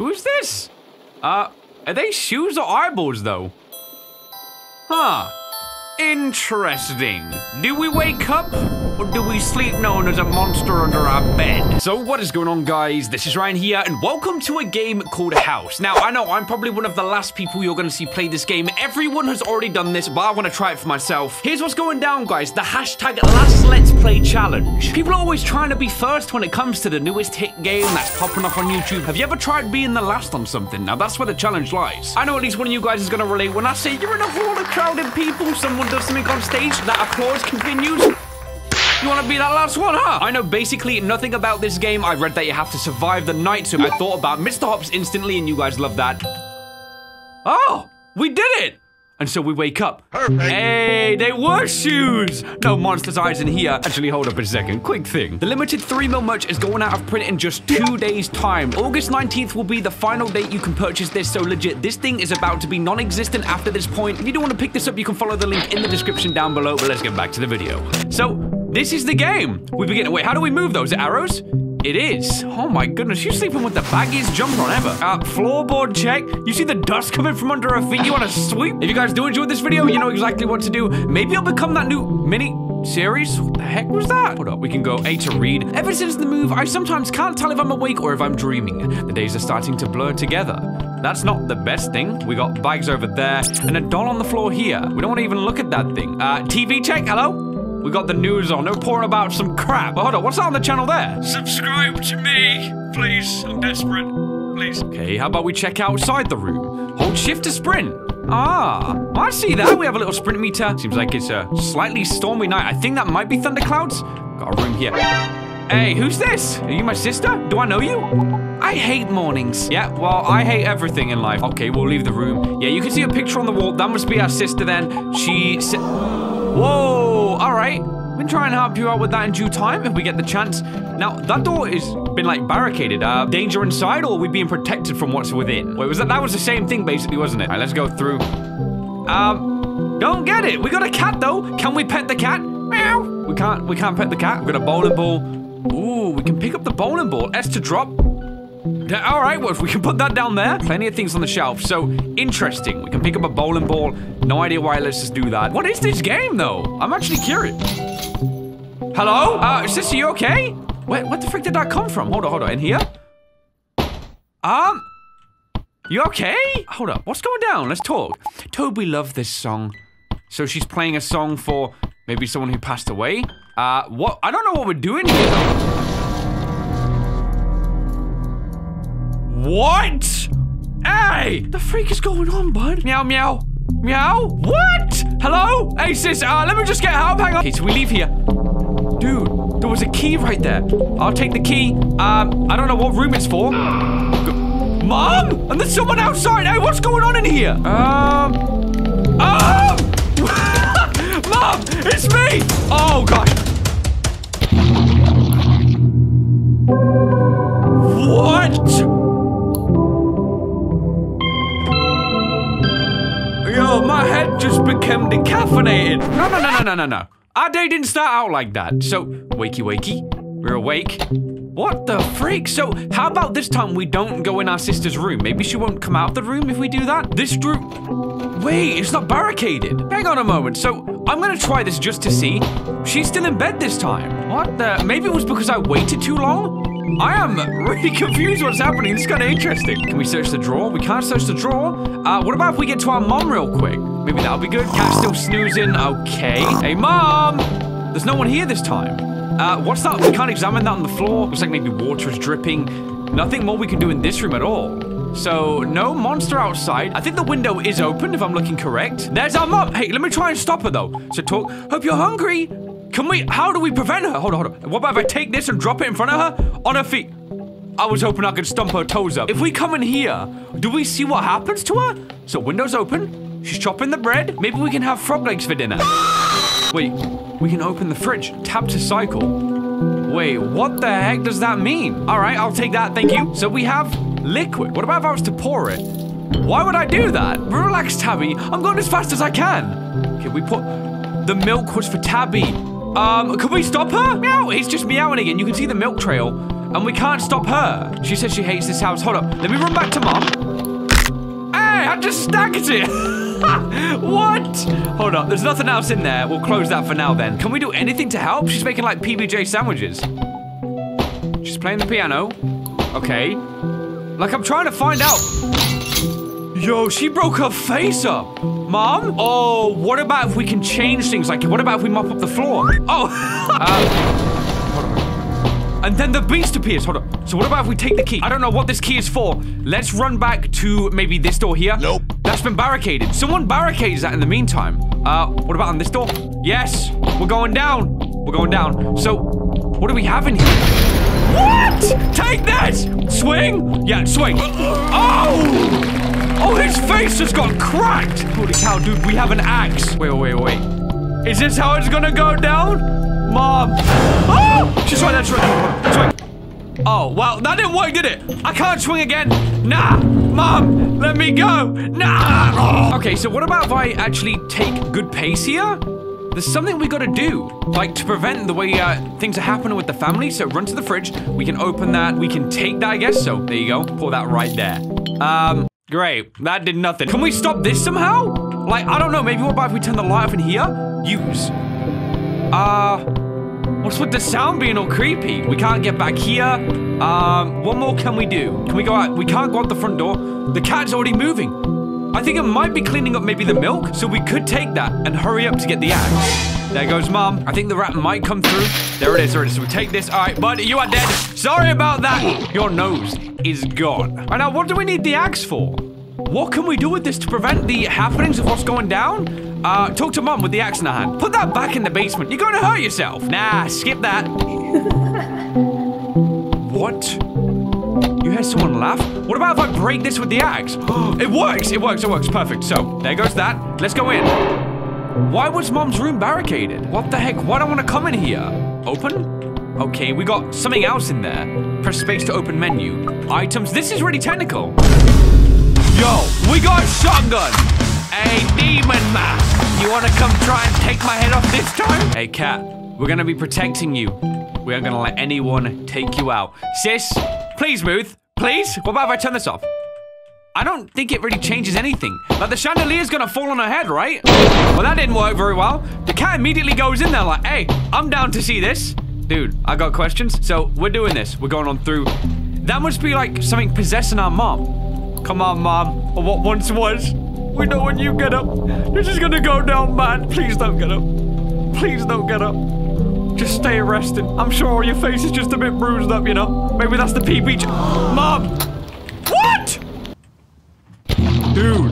Who's this? Uh, are they shoes or eyeballs, though? Huh. Interesting. Do we wake up or do we sleep known as a monster under our bed? So what is going on guys? This is Ryan here and welcome to a game called House. Now I know I'm probably one of the last people you're gonna see play this game. Everyone has already done this but I want to try it for myself. Here's what's going down guys. The hashtag last let's play challenge. People are always trying to be first when it comes to the newest hit game that's popping up on YouTube. Have you ever tried being the last on something? Now that's where the challenge lies. I know at least one of you guys is gonna relate when I say you're in a hall of crowded people, someone does something on stage, that applause continues. You want to be that last one, huh? I know basically nothing about this game. I read that you have to survive the night, so I thought about Mr. Hops instantly, and you guys love that. Oh, we did it! And so we wake up. Perfect. Hey, they were shoes! No monster's eyes in here. Actually, hold up a second. Quick thing. The limited 3 mil merch is going out of print in just two days' time. August 19th will be the final date you can purchase this, so legit, this thing is about to be non-existent after this point. If you don't want to pick this up, you can follow the link in the description down below, but let's get back to the video. So, this is the game. We begin. Wait, how do we move those? Arrows? It is. Oh my goodness, you're sleeping with the baggiest jumper on ever. Uh, floorboard check. You see the dust coming from under her feet? You want to sweep? If you guys do enjoy this video, you know exactly what to do. Maybe I'll become that new mini series? What the heck was that? Hold up, we can go A to read. Ever since the move, I sometimes can't tell if I'm awake or if I'm dreaming. The days are starting to blur together. That's not the best thing. We got bags over there and a doll on the floor here. We don't want to even look at that thing. Uh, TV check, hello? We got the news on. No pouring about some crap. But hold on, what's that on the channel there? Subscribe to me, please. I'm desperate. Please. Okay, how about we check outside the room? Hold shift to sprint. Ah, I see that. We have a little sprint meter. Seems like it's a slightly stormy night. I think that might be thunderclouds. Got a room here. Hey, who's this? Are you my sister? Do I know you? I hate mornings. Yeah, well, I hate everything in life. Okay, we'll leave the room. Yeah, you can see a picture on the wall. That must be our sister then. She said... Whoa, all right. We can try and help you out with that in due time if we get the chance. Now, that door has been like barricaded. Uh, danger inside or are we being protected from what's within? Wait, was that, that was the same thing basically, wasn't it? All right, let's go through. Um, don't get it. We got a cat though. Can we pet the cat? Meow. We can't, we can't pet the cat. We got a bowling ball. Ooh, we can pick up the bowling ball. S to drop. All right, well, if we can put that down there. Plenty of things on the shelf. So, interesting. We can pick up a bowling ball. No idea why. Let's just do that. What is this game, though? I'm actually curious. Hello? Uh, sister, you okay? Wait, what the frick did that come from? Hold on, hold on. In here? Um, you okay? Hold up. What's going down? Let's talk. Toby loved this song. So she's playing a song for maybe someone who passed away? Uh, what? I don't know what we're doing here, What? Hey! The freak is going on, bud? Meow, meow. Meow? What? Hello? Hey, sis, uh, let me just get help. Hang on. Okay, so we leave here. Dude, there was a key right there. I'll take the key. Um, I don't know what room it's for. Mom? And there's someone outside. Hey, what's going on in here? Um. Um! Mom! It's me! Oh, gosh. What? Just became decaffeinated. No, no, no, no, no, no, no. Our day didn't start out like that. So, wakey, wakey. We're awake. What the freak? So, how about this time we don't go in our sister's room? Maybe she won't come out of the room if we do that? This room... Wait, it's not barricaded. Hang on a moment. So, I'm gonna try this just to see. She's still in bed this time. What the... Maybe it was because I waited too long? I am really confused what's happening. This is kind of interesting. Can we search the drawer? We can't search the drawer. Uh, what about if we get to our mom real quick? Maybe that'll be good. Cat's still snoozing. Okay. Hey, mom! There's no one here this time. Uh, what's that? We can't examine that on the floor. Looks like maybe water is dripping. Nothing more we can do in this room at all. So, no monster outside. I think the window is open, if I'm looking correct. There's our mom. Hey, let me try and stop her, though. So talk. Hope you're hungry. Can we, how do we prevent her? Hold on, hold on. What about if I take this and drop it in front of her? On her feet. I was hoping I could stump her toes up. If we come in here, do we see what happens to her? So window's open. She's chopping the bread. Maybe we can have frog legs for dinner. Wait, we can open the fridge. Tap to cycle. Wait, what the heck does that mean? All right, I'll take that, thank you. So we have liquid. What about if I was to pour it? Why would I do that? Relax, Tabby. I'm going as fast as I can. Okay, we put... The milk was for Tabby. Um, can we stop her? Meow, he's just meowing again. You can see the milk trail. And we can't stop her. She says she hates this house. Hold up. Let me run back to mom. Hey, I just stacked it. what? Hold up. There's nothing else in there. We'll close that for now then. Can we do anything to help? She's making like PBJ sandwiches. She's playing the piano. Okay. Like I'm trying to find out. Yo, she broke her face up. Mom? Oh, what about if we can change things? Like, what about if we mop up the floor? Oh. uh, and then the beast appears. Hold on. So what about if we take the key? I don't know what this key is for. Let's run back to maybe this door here. Nope. That's been barricaded. Someone barricades that in the meantime. Uh, what about on this door? Yes. We're going down. We're going down. So, what do we have in here? What? Take this! Swing? Yeah, swing. Oh! Oh, his face just got cracked! Holy cow, dude, we have an axe. Wait, wait, wait. Is this how it's gonna go down? Mom. Oh! She's right there, she's right there. Swing. Oh, well, that didn't work, did it? I can't swing again. Nah! Mom! Let me go! Nah! Okay, so what about if I actually take good pace here? There's something we gotta do, like to prevent the way uh, things are happening with the family. So run to the fridge. We can open that. We can take that, I guess. So there you go. Pour that right there. Um, Great. That did nothing. Can we stop this somehow? Like, I don't know. Maybe what about if we turn the light off in here? Use. Uh, what's with the sound being all creepy? We can't get back here. Um, what more can we do? Can we go out? We can't go out the front door. The cat's already moving. I think it might be cleaning up maybe the milk, so we could take that and hurry up to get the axe. There goes mom. I think the rat might come through. There it is, there it is. So we take this. All right, bud, you are dead. Sorry about that. Your nose is gone. And now, what do we need the axe for? What can we do with this to prevent the happenings of what's going down? Uh, talk to mom with the axe in her hand. Put that back in the basement. You're going to hurt yourself. Nah, skip that. what? You hear someone laugh? What about if I break this with the axe? it works! It works, it works. Perfect. So, there goes that. Let's go in. Why was mom's room barricaded? What the heck? Why don't I want to come in here? Open? Okay, we got something else in there. Press space to open menu. Items. This is really technical. Yo, we got shotgun. Hey, to come try and take my head off this time? Hey, cat. We're to be protecting you. We aren't to let anyone take you out. Sis, please move. Please? What about if I turn this off? I don't think it really changes anything. Like, the chandelier's gonna fall on her head, right? Well, that didn't work very well. The cat immediately goes in there like, hey, I'm down to see this. Dude, I got questions. So we're doing this. We're going on through. That must be like something possessing our mom. Come on, mom. Or what once was. We know when you get up, you're just gonna go down, man. Please don't get up. Please don't get up. Just stay resting. I'm sure your face is just a bit bruised up, you know. Maybe that's the PPG. Mom! What? Dude.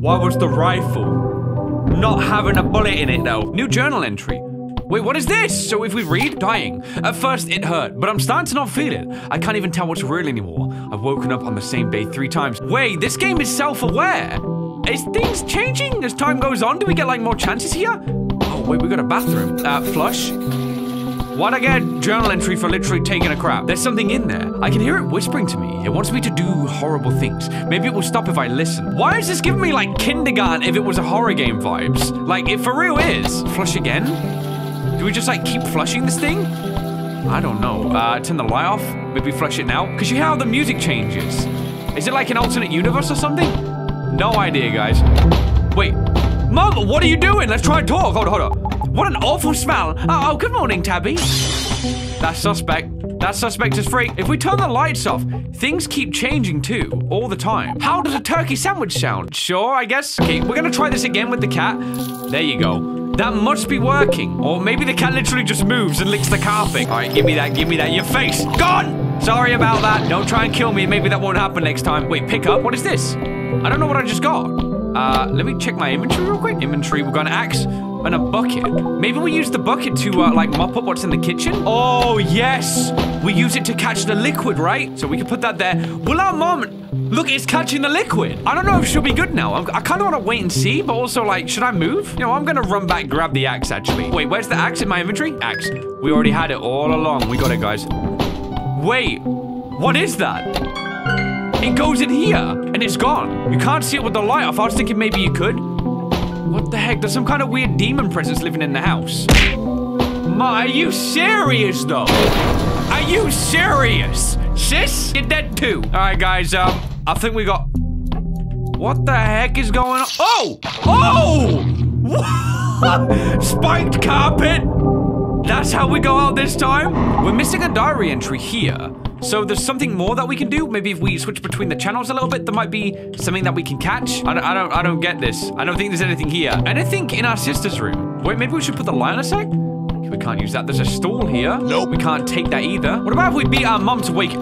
Why was the rifle not having a bullet in it, though? New journal entry. Wait, what is this? So if we read, dying. At first it hurt, but I'm starting to not feel it. I can't even tell what's real anymore. I've woken up on the same day three times. Wait, this game is self-aware. Is things changing as time goes on? Do we get like more chances here? Oh, wait, we got a bathroom. Uh, flush. Why'd I get journal entry for literally taking a crap? There's something in there. I can hear it whispering to me. It wants me to do horrible things. Maybe it will stop if I listen. Why is this giving me like kindergarten if it was a horror game vibes? Like, it for real is. Flush again? Do we just like keep flushing this thing? I don't know. Uh, turn the light off. Maybe flush it now. Because you hear how the music changes. Is it like an alternate universe or something? No idea, guys. Wait. Mom, what are you doing? Let's try and talk. Hold on, hold on. What an awful smell. Oh, oh good morning, Tabby. That's suspect. That suspect is free. If we turn the lights off, things keep changing too, all the time. How does a turkey sandwich sound? Sure, I guess. Okay, we're gonna try this again with the cat. There you go. That must be working. Or maybe the cat literally just moves and licks the carpet. All right, give me that, give me that. Your face, gone! Sorry about that. Don't try and kill me. Maybe that won't happen next time. Wait, pick up? What is this? I don't know what I just got. Uh, let me check my inventory real quick. Inventory, we've got an axe and a bucket. Maybe we use the bucket to, uh, like, mop up what's in the kitchen? Oh, yes! We use it to catch the liquid, right? So we can put that there. Will our mom Look, it's catching the liquid. I don't know if she'll be good now. I'm, i kind of want to wait and see, but also, like, should I move? You know, I'm going to run back grab the axe, actually. Wait, where's the axe in my inventory? Axe. We already had it all along. We got it, guys. Wait, what is that? It goes in here, and it's gone. You can't see it with the light off. I was thinking maybe you could. What the heck? There's some kind of weird demon presence living in the house. Ma, are you serious, though? Are you serious? Sis, you're dead too. All right, guys, um, I think we got... What the heck is going on? Oh! Oh! Spiked carpet! That's how we go out this time? We're missing a diary entry here. So there's something more that we can do? Maybe if we switch between the channels a little bit, there might be something that we can catch? I don't, I don't, I don't get this. I don't think there's anything here. Anything in our sister's room? Wait, maybe we should put the light on a sec? We can't use that. There's a stool here. Nope. We can't take that either. What about if we beat our mom to wake...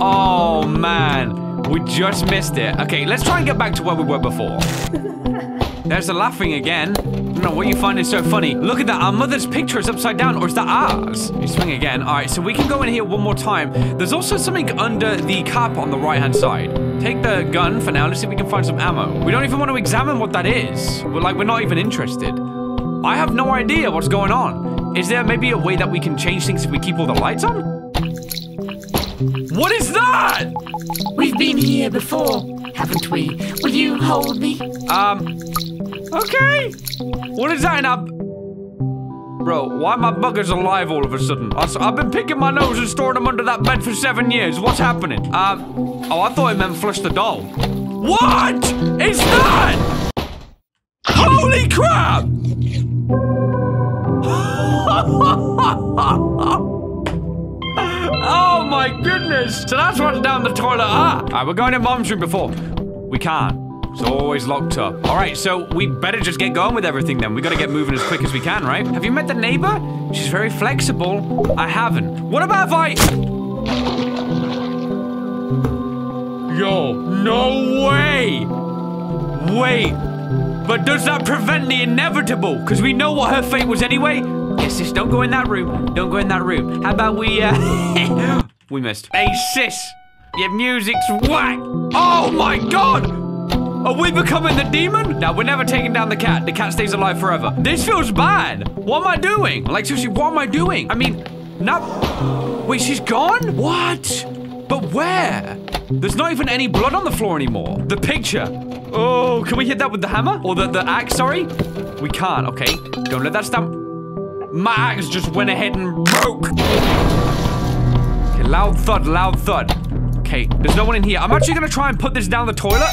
Oh, man. We just missed it. Okay, let's try and get back to where we were before. There's the laughing again. I don't know what you find is so funny. Look at that. Our mother's picture is upside down, or is that ours? You swing again. All right, so we can go in here one more time. There's also something under the carpet on the right-hand side. Take the gun for now. Let's see if we can find some ammo. We don't even want to examine what that is. We're like, we're not even interested. I have no idea what's going on. Is there maybe a way that we can change things if we keep all the lights on? What is that? We've been here before, haven't we? Will you hold me? Um, okay. What is that in a... Bro, why my buggers alive all of a sudden? I- I've been picking my nose and storing them under that bed for seven years. What's happening? Um, oh, I thought it meant flush the doll. What is that? Holy crap! oh my goodness! So that's what's down the toilet ah! Alright, we're going in mom's room before. We can't. It's always locked up. Alright, so we better just get going with everything then. We gotta get moving as quick as we can, right? Have you met the neighbor? She's very flexible. I haven't. What about if I... Yo, no way! Wait, but does that prevent the inevitable? Because we know what her fate was anyway. Yes, sis, don't go in that room. Don't go in that room. How about we, uh... we missed. Hey, sis, your music's whack. Oh, my God. Are we becoming the demon? No, we're never taking down the cat. The cat stays alive forever. This feels bad. What am I doing? Like, seriously, what am I doing? I mean, no... Wait, she's gone? What? But where? There's not even any blood on the floor anymore. The picture. Oh, can we hit that with the hammer? Or the, the axe, sorry? We can't, okay. Don't let that stamp. My axe just went ahead and broke. Okay, loud thud, loud thud. Okay, there's no one in here. I'm actually gonna try and put this down the toilet.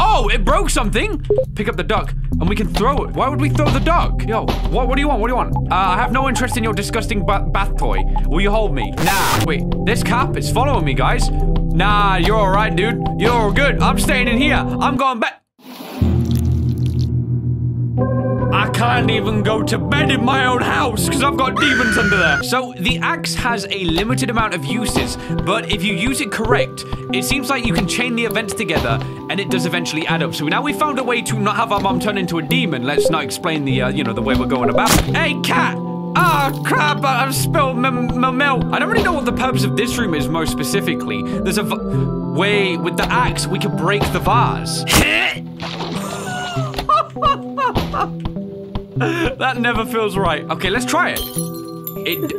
Oh, it broke something. Pick up the duck and we can throw it. Why would we throw the duck? Yo, what, what do you want? What do you want? Uh, I have no interest in your disgusting ba bath toy. Will you hold me? Nah, wait, this cap is following me, guys. Nah, you're all right, dude. You're good. I'm staying in here. I'm going back. I can't even go to bed in my own house because I've got demons under there. So the axe has a limited amount of uses, but if you use it correct, it seems like you can chain the events together and it does eventually add up. So now we found a way to not have our mom turn into a demon. Let's not explain the, uh, you know, the way we're going about. Hey, cat! Oh, crap, I've spilled my milk. I don't really know what the purpose of this room is most specifically. There's a way with the axe, we could break the vase. that never feels right. Okay, let's try it. It.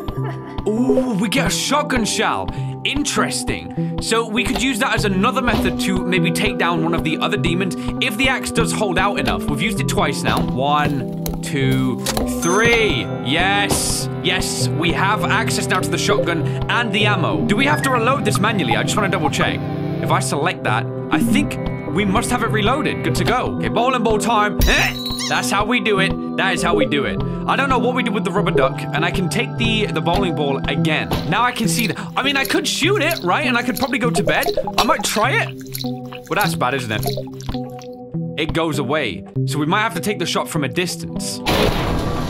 Ooh, we get a shotgun shell. Interesting. So we could use that as another method to maybe take down one of the other demons if the axe does hold out enough. We've used it twice now. One, two, three. Yes. Yes, we have access now to the shotgun and the ammo. Do we have to reload this manually? I just want to double check. If I select that, I think we must have it reloaded. Good to go. Okay, bowling ball time. Eh, that's how we do it. That is how we do it. I don't know what we did with the rubber duck, and I can take the, the bowling ball again. Now I can see that. I mean, I could shoot it, right? And I could probably go to bed. I might try it. But that's bad, isn't it? It goes away. So we might have to take the shot from a distance.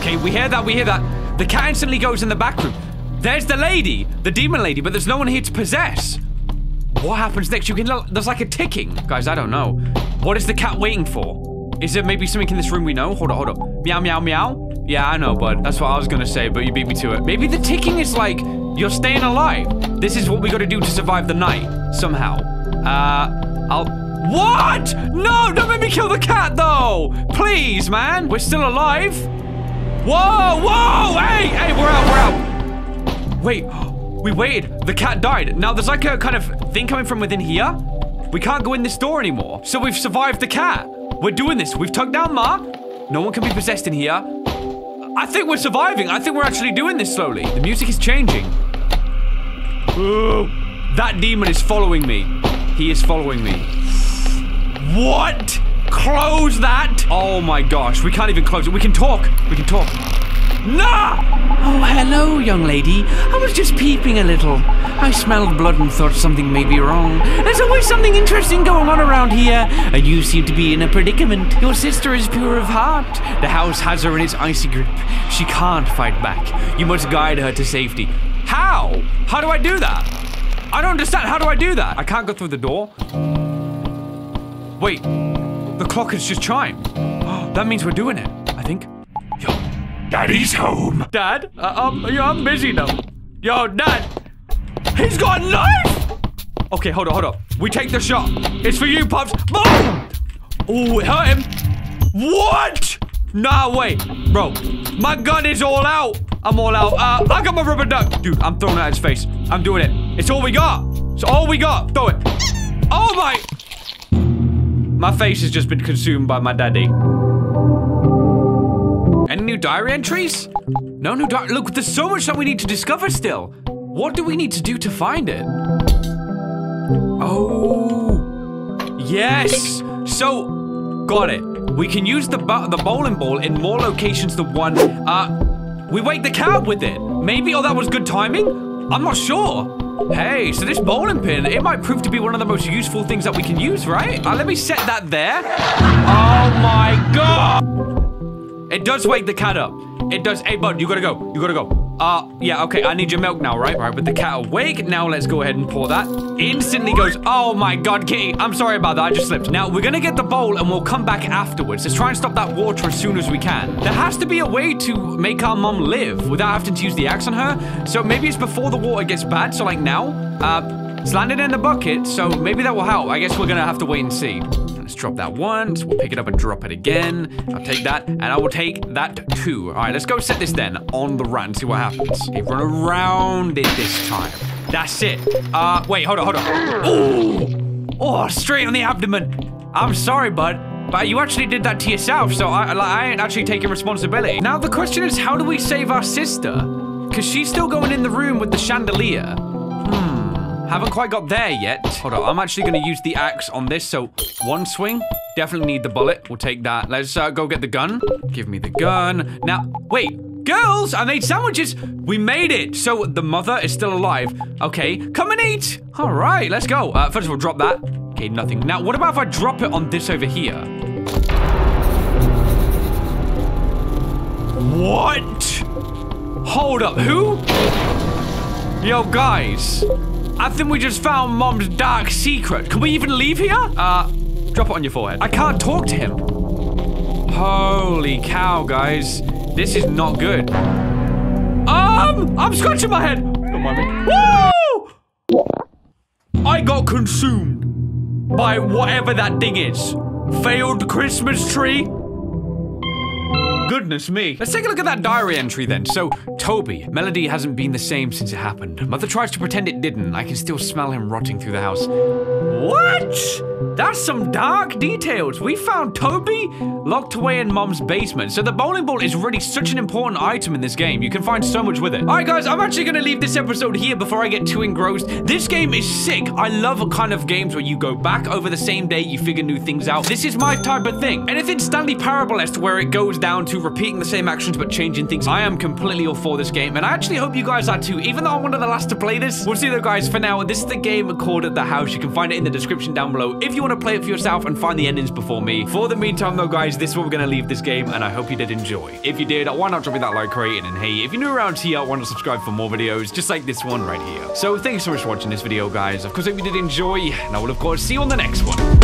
Okay, we hear that, we hear that. The cat instantly goes in the back room. There's the lady, the demon lady, but there's no one here to possess. What happens next? You can, there's like a ticking. Guys, I don't know. What is the cat waiting for? Is there maybe something in this room we know? Hold on, hold on. Meow, meow, meow. Yeah, I know, bud. That's what I was gonna say, but you beat me to it. Maybe the ticking is like, you're staying alive. This is what we gotta do to survive the night, somehow. Uh, I'll... What? No, don't make me kill the cat, though. Please, man. We're still alive. Whoa, whoa, hey, hey, we're out, we're out. Wait, we waited. The cat died. Now, there's like a kind of thing coming from within here. We can't go in this door anymore. So we've survived the cat. We're doing this. We've tugged down Ma. No one can be possessed in here. I think we're surviving. I think we're actually doing this slowly. The music is changing. Ooh. That demon is following me. He is following me. What? Close that! Oh my gosh, we can't even close it. We can talk. We can talk. Nah! Oh, hello, young lady. I was just peeping a little. I smelled blood and thought something may be wrong. There's always something interesting going on around here, and you seem to be in a predicament. Your sister is pure of heart. The house has her in its icy grip. She can't fight back. You must guide her to safety. How? How do I do that? I don't understand. How do I do that? I can't go through the door. Wait, the clock has just chimed. that means we're doing it, I think. Daddy's home. Dad? Uh, um, I'm busy now. Yo, Dad! He's got a knife! Okay, hold on, hold on. We take the shot. It's for you, Pops. Boom! Oh, it hurt him. What? Nah, wait. Bro, my gun is all out. I'm all out. Uh, I got my rubber duck. Dude, I'm throwing it at his face. I'm doing it. It's all we got. It's all we got. Throw it. Oh, my... My face has just been consumed by my daddy. Any new diary entries? No new diary. Look, there's so much that we need to discover still. What do we need to do to find it? Oh, yes. So, got it. We can use the the bowling ball in more locations than one. Uh, we wake the cab with it. Maybe. Oh, that was good timing. I'm not sure. Hey, so this bowling pin, it might prove to be one of the most useful things that we can use, right? Uh, let me set that there. Oh my god! It does wake the cat up. It does. Hey, bud, you gotta go. You gotta go. Uh, yeah, okay, I need your milk now, right? Right, with the cat awake, now let's go ahead and pour that. Instantly goes, oh my god, Kitty, I'm sorry about that, I just slipped. Now, we're gonna get the bowl and we'll come back afterwards. Let's try and stop that water as soon as we can. There has to be a way to make our mom live without having to use the axe on her. So maybe it's before the water gets bad, so like now, uh, it's landed in the bucket, so maybe that will help. I guess we're gonna have to wait and see. Let's drop that once. We'll pick it up and drop it again. I'll take that, and I will take that too. All right, let's go set this then on the and see what happens. Okay, run around it this time. That's it. Uh, wait, hold on, hold on. Oh, oh, straight on the abdomen. I'm sorry, bud. But you actually did that to yourself, so I, I ain't actually taking responsibility. Now the question is, how do we save our sister? Because she's still going in the room with the chandelier. Haven't quite got there yet. Hold on, I'm actually gonna use the axe on this, so one swing. Definitely need the bullet. We'll take that. Let's uh, go get the gun. Give me the gun. Now, wait. Girls, I made sandwiches. We made it. So the mother is still alive. Okay, come and eat. All right, let's go. Uh, first of all, drop that. Okay, nothing. Now, what about if I drop it on this over here? What? Hold up, who? Yo, guys. I think we just found Mom's dark secret. Can we even leave here? Uh, drop it on your forehead. I can't talk to him. Holy cow, guys. This is not good. Um, I'm scratching my head. Don't mind me. Woo! I got consumed by whatever that thing is. Failed Christmas tree? Goodness me. Let's take a look at that diary entry then. So, Toby. Melody hasn't been the same since it happened. Mother tries to pretend it didn't. I can still smell him rotting through the house. What? That's some dark details. We found Toby locked away in mom's basement. So the bowling ball is really such an important item in this game. You can find so much with it. All right, guys, I'm actually going to leave this episode here before I get too engrossed. This game is sick. I love a kind of games where you go back over the same day, you figure new things out. This is my type of thing. Anything Stanley Parable-esque where it goes down to repeating the same actions but changing things, I am completely all for this game. And I actually hope you guys are too, even though I'm one of the last to play this. We'll see though, guys. For now, this is the game called at The House. You can find it in the description down below if you want to play it for yourself and find the endings before me. For the meantime, though, guys, this is where we're going to leave this game, and I hope you did enjoy. If you did, why not drop me that like rating? And hey, if you're new around here, why not subscribe for more videos just like this one right here. So thanks so much for watching this video, guys. Of course, I hope you did enjoy, and I will, of course, see you on the next one.